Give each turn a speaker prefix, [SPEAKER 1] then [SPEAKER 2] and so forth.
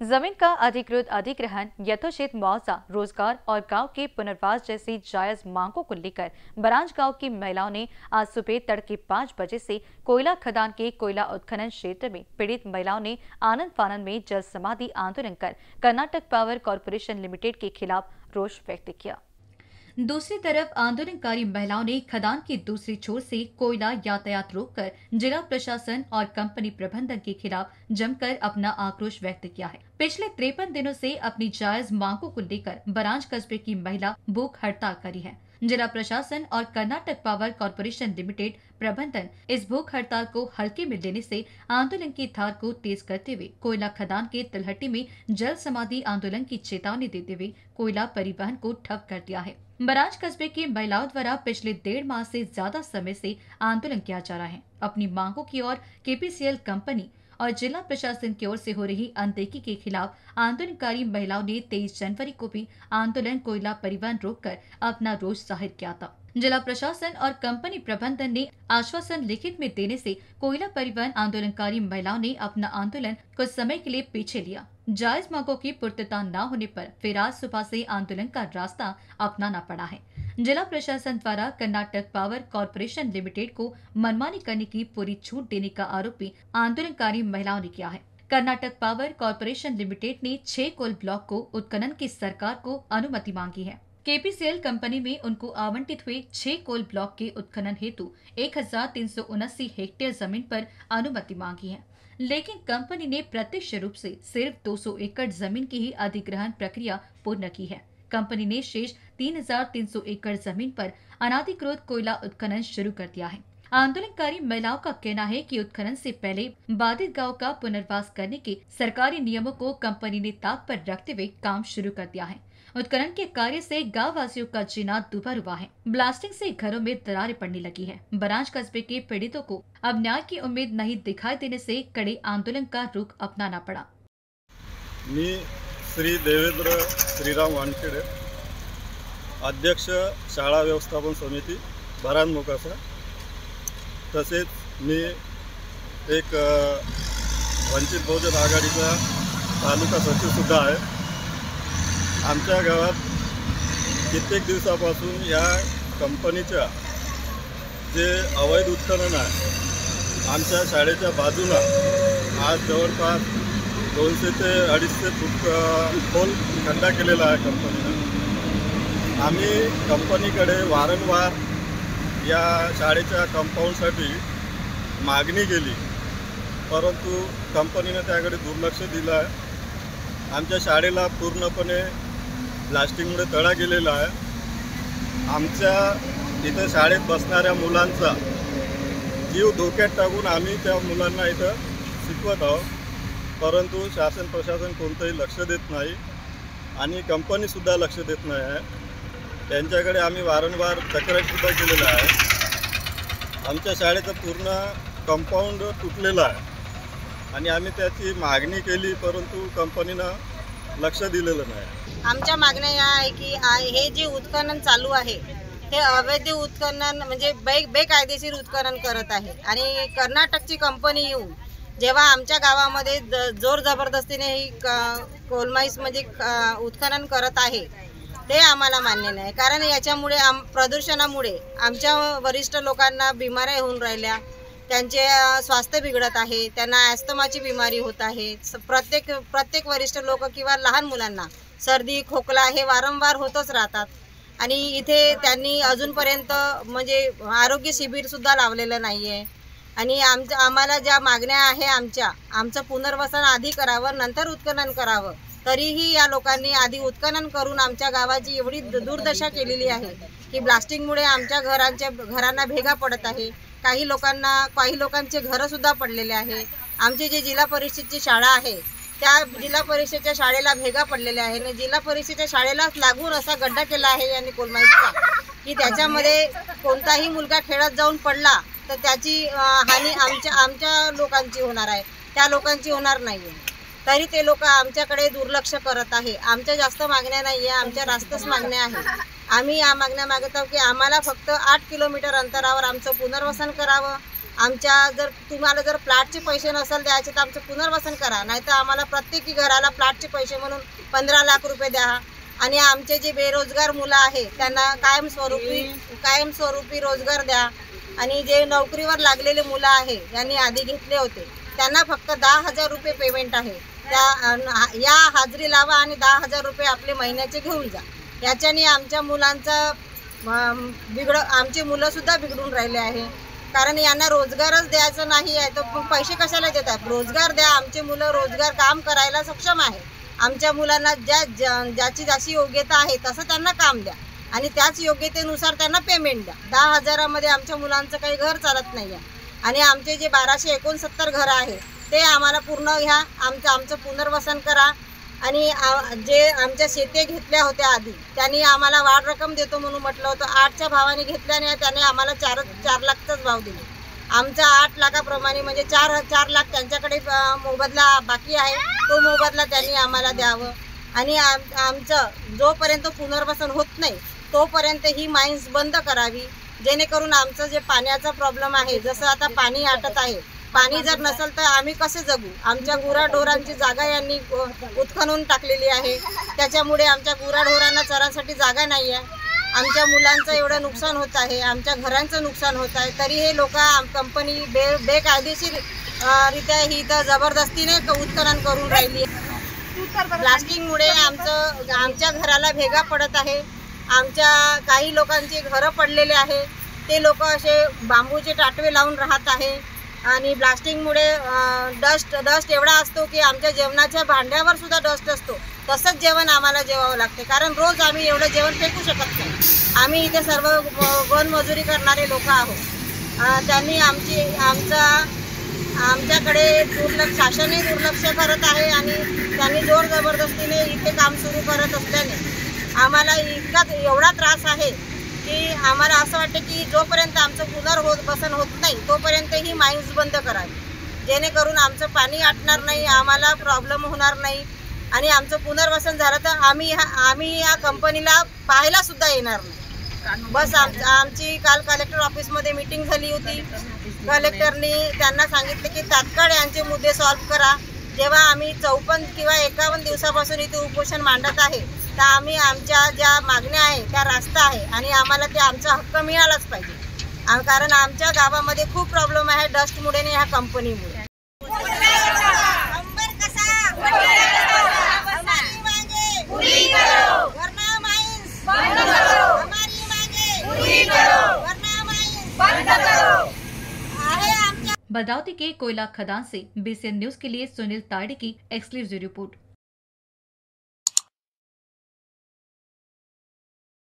[SPEAKER 1] ज़मीन का अधिकृत अधिग्रहण, यथोचित मुआवजा, रोज़गार और गाँव के पुनर्वास जैसी जायज़ मांगों को लेकर बरांज गाँव की महिलाओं ने आज सुबह तड़के पाँच बजे से कोयला खदान के कोयला उत्खनन क्षेत्र में पीड़ित महिलाओं ने आनंद फानंद में जल समाधि आंदोलन कर कर्नाटक पावर कॉरपोरेशन लिमिटेड के खिलाफ रोष व्यक्त किया। दूसरी तरफ़ आंदोलनकारी महिलाओं ने खदान के दूसरी छोर से कोयला यातायात रोककर जिला प्रशासन और कंपनी प्रबंधन के खिलाफ जमकर अपना आक्रोश व्यक्त किया है। पिछले तिरपन दिनों से अपनी जायज़ मांगों को लेकर बरांज कस्बे की महिला भूख हड़ताल करी है। जिला प्रशासन और कर्नाटक पावर कॉरपोरेशन लिमिटेड प्रबंधन इस भूख हड़ताल को हल्के में लेने से आंदोलन की धार को तेज करते हुए कोयला खदान के तलहटी में जल समाधि आंदोलन की चेतावनी देते हुए कोयला परिवहन को ठप कर दिया है। बराज कस्बे की महिलाओं द्वारा पिछले डेढ़ माह से ज़्यादा समय से आंदोलन किया जा रहा है। अपनी मांगों की ओर केपीसीएल कंपनी और जिला प्रशासन की ओर से हो रही अनदेखी के खिलाफ आंदोलनकारी महिलाओं ने 23 जनवरी को भी आंदोलन कोयला परिवहन रोककर अपना रोष ज़ाहिर किया था। जिला प्रशासन और कंपनी प्रबंधन ने आश्वासन लिखित में देने से कोयला परिवहन आंदोलनकारी महिलाओं ने अपना आंदोलन कुछ समय के लिए पीछे लिया। जायज़ मांगों की पूर्तता न होने पर फिर आज सुबह से आंदोलन का रास्ता अपनाना पड़ा है। जिला प्रशासन द्वारा कर्नाटक पावर कॉरपोरेशन लिमिटेड को मनमानी करने की पूरी छूट देने का आरोप भी आंदोलनकारी महिलाओं ने किया है। कर्नाटक पावर कॉरपोरेशन लिमिटेड ने छह कोल ब्लॉक को उत्खनन की सरकार को अनुमति मांगी है। केपीसीएल कंपनी में उनको आवंटित हुए छह कोल ब्लॉक के उत्खनन हेतु एक हेक्टेयर ज़मीन पर अनुमति मांगी है। लेकिन कंपनी ने प्रत्यक्ष रूप से सिर्फ़ 200 एकड़ ज़मीन की ही अधिग्रहण प्रक्रिया पूर्ण की है। कंपनी ने शेष 3,300 एकड़ ज़मीन पर अनाधिकृत कोयला उत्खनन शुरू कर दिया है। आंदोलनकारी महिलाओं का कहना है कि उत्खनन से पहले बाधित गाँव का पुनर्वास करने के सरकारी नियमों को कंपनी ने ताक पर रखते हुए काम शुरू कर दिया है। उत्खनन के कार्य से गाँव वासियों का जीना दुभर हुआ है। ब्लास्टिंग से घरों में दरारें पड़ने लगी है। बराज कस्बे के पीड़ितों को अब न्याय की उम्मीद नहीं दिखाई देने से कड़े आंदोलन का रुख अपनाना पड़ा।
[SPEAKER 2] मी श्री देवेंद्र श्रीराम वानखेडे, अध्यक्ष शाळा व्यवस्थापन समिती, भरान मोकासा, तसेच मी एक वंचित बहुजन आघाडीचा तालुका सचिवसुद्धा आहे. आमच्या गावात कित्येक दिवसापासून या कंपनीच्या जे अवैध उत्खनन आहे आमच्या शाळेच्या बाजूला आज जवळपास दोनशे ते अडीचशे फूट खोल खड्डा केलेला आहे कंपनीनं. आम्ही कंपनीकडे वारंवार या शाळेच्या कंपाऊंडसाठी मागणी केली परंतु कंपनीनं त्याकडे दुर्लक्ष दिलं आहे. आमच्या शाळेला पूर्णपणे ब्लास्टिंगमुळे तडा गेलेला आहे. आमच्या इथं शाळेत बसणाऱ्या मुलांचा जीव धोक्यात टाकून आम्ही त्या मुलांना इथं शिकवत आहोत. परंतु शासन प्रशासन कोणतंही लक्ष देत नाही आणि कंपनीसुद्धा लक्ष देत नाही आहे. त्यांच्याकडे आम्ही वारंवार तक्रारसुद्धा केलेलं आहे. आमच्या शाळेचं पूर्ण कंपाऊंड तुटलेलं आहे. आणि आम्ही त्याची मागणी केली परंतु कंपनीनं लक्ष दिलेलं नाही.
[SPEAKER 3] आमच्या मागण्या या आहे की हे जे उत्खनन चालू आहे ते अवैध उत्खनन म्हणजे बे बेकायदेशीर उत्खनन करत आहे. आणि कर्नाटकची कंपनी येऊन जेव्हा आमच्या गावामध्ये जोर जबरदस्तीने ही कोलमाईस म्हणजे उत्खनन करत आहे ते आम्हाला मान्य नाही. कारण याच्यामुळे आम प्रदूषणामुळे आमच्या वरिष्ठ लोकांना बिमाऱ्या होऊन राहिल्या. त्यांचे स्वास्थ्य बिघडत आहे त्यांना ॲस्तमाची बिमारी होत आहे. प्रत्येक प्रत्येक वरिष्ठ लोक किंवा लहान मुलांना सर्दी खोकला हे वारंवार होतच राहतात. आणि इथे त्यांनी अजूनपर्यंत म्हणजे आरोग्य शिबिरसुद्धा लावलेलं नाही आहे आणि आमच्या आम्हाला ज्या मागण्या आहे आमच्या आमचं पुनर्वसन आधी करावं नंतर उत्खनन करावं तरीही या लोकांनी आधी उत्खनन करून आमच्या गावाची एवढी दुर्दशा केलेली आहे की ब्लास्टिंगमुळे आमच्या घरांच्या घरांना भेगा पडत आहे. काही लोकांना काही लोकांचे घरंसुद्धा पडलेले आहे. आमची जी जिल्हा परिषदची शाळा आहे त्या जिल्हा परिषदेच्या शाळेला भेगा पडलेल्या आहे आणि जिल्हा परिषदेच्या शाळेलाच लागून असा गड्डा केला आहे यांनी कोलमाईचा की त्याच्यामध्ये कोणताही मुलगा खेळत जाऊन पडला तर त्याची हानी आमच्या आमच्या लोकांची होणार आहे. त्या लोकांची होणार नाही आहे तरी ते लोक आमच्याकडे दुर्लक्ष करत आहे. आमच्या जास्त मागण्या नाही आहे आमच्या रास्तच मागण्या आहे आम्ही या मागण्या मागत आहोत की आम्हाला फक्त आठ किलोमीटर अंतरावर आमचं पुनर्वसन करावं. आमच्या जर तुम्हाला जर प्लॅटचे पैसे नसेल द्यायचे तर आमचं पुनर्वसन करा. नाही तर आम्हाला प्रत्येकी घराला प्लॅटचे पैसे म्हणून पंधरा लाख रुपये द्या. आणि आमचे जे बेरोजगार मुलं आहे त्यांना कायमस्वरूपी कायमस्वरूपी रोजगार द्या. आणि जे नोकरीवर लागलेले मुलं आहे यांनी आधी घेतले होते. त्यांना फक्त दहा हजार रुपये पेमेंट आहे. त्या या हाजरी लावा आणि दहा हजार रुपये आपले महिन्याचे घेऊन जा. याच्याने आमच्या मुलांचं बिघड आमची मुलंसुद्धा बिघडून राहिले आहे. कारण यांना रोजगारच द्यायचा नाही आहे. तर पैसे कशाला देतात? रोजगार द्या. आमचे मुलं रोजगार काम करायला सक्षम आहे. आमच्या मुलांना ज्या ज्या- ज्याची जशी योग्यता आहे तसं त्यांना काम द्या. आणि त्याच योग्यतेनुसार त्यांना पेमेंट द्या. दहा हजारामध्ये आमच्या मुलांचं काही घर चालत नाही आहे आणि आमचे जे बाराशे एकोणसत्तर घरं आहे ते आम्हाला पूर्ण ह्या आमचं आमचं पुनर्वसन करा. आणि जे आमच्या शेती घेतल्या होत्या आधी त्यांनी आम्हाला वाढ रक्कम देतो म्हणून म्हटलं होतं. आठच्या भावाने घेतल्याने त्याने आम्हाला चार चार लाखचाच भाव दिले. आमचा आठ लाखाप्रमाणे म्हणजे चार चार लाख त्यांच्याकडे मोबदला बाकी आहे. तो मोबदला त्यांनी आम्हाला द्यावं. आणि आम- आमचं जोपर्यंत पुनर्वसन होत नाही तोपर्यंत ही माईन्स बंद करावी. जेणेकरून आमचं जे पाण्याचा प्रॉब्लेम आहे जसं आता पाणी आटत आहे पाणी जर नसेल तर आम्ही कसे जगू? आमच्या गुराढोरांची जागा यांनी उत्खनून टाकलेली आहे. त्याच्यामुळे आमच्या गुराढोरांना चरासाठी जागा नाही आहे आमच्या मुलांचं एवढं नुकसान होत आहे. आमच्या घरांचं नुकसान होत आहे. तरी हे लोक कंपनी बे बेकायदेशीर रित्या ही इथं जबरदस्तीने उत्खनन करून राहिली प्लास्टिकमुळे आमचं आमच्या घराला भेगा पडत आहे. आमच्या काही लोकांची घरं पडलेले आहे. ते लोक असे बांबूचे टाटवे लावून राहत आहे. आणि ब्लास्टिंगमुळे डस्ट डस्ट एवढा असतो की आमच्या जेवणाच्या भांड्यावर सुद्धा डस्ट असतो. तसंच जेवण आम्हाला जेवावं लागते. कारण रोज आम्ही एवढं जेवण फेकू शकत नाही. आम्ही इथे सर्व वनमजुरी करणारे लोक आहोत. त्यांनी आमची आमचा आमच्याकडे दुर्लक्ष शासनही दुर्लक्ष करत आहे आणि त्यांनी जोर जबरदस्तीने इथे काम सुरू करत असल्याने आम्हाला इतका एवढा त्रास आहे की आम्हाला असं वाटतं की जोपर्यंत आमचं पुनर्हो बसन होत नाही तोपर्यंत ही माईन्स बंद करावी. जेणेकरून आमचं पाणी आटणार नाही आम्हाला प्रॉब्लेम होणार नाही. आणि आमचं पुनर्वसन झालं तर आम्ही ह्या आम्ही या कंपनीला पाहायला सुद्धा येणार नाही. बस आम आमची काल कलेक्टर ऑफिसमध्ये मीटिंग झाली होती. कलेक्टरनी त्यांना सांगितलं की तात्काळ यांचे मुद्दे सॉल्व्ह करा. जेव्हा आम्ही चौपन्न किंवा एकावन्न दिवसापासून इथे उपोषण मांडत आहे तर आम्ही आमच्या ज्या मा आहे. आणि आम्हाला ते आमचा हक्क मिळालाच पाहिजे. कारण आमच्या गावामध्ये खूप प्रॉब्लेम आहे डस्टमुळे आणि ह्या कंपनीमुळे आहे आमच्या
[SPEAKER 1] बदाऊती के कोयला खदान से बीसीएन न्यूज़ के लिए सुनील ताड़ी की एक्सक्लूसिव रिपोर्ट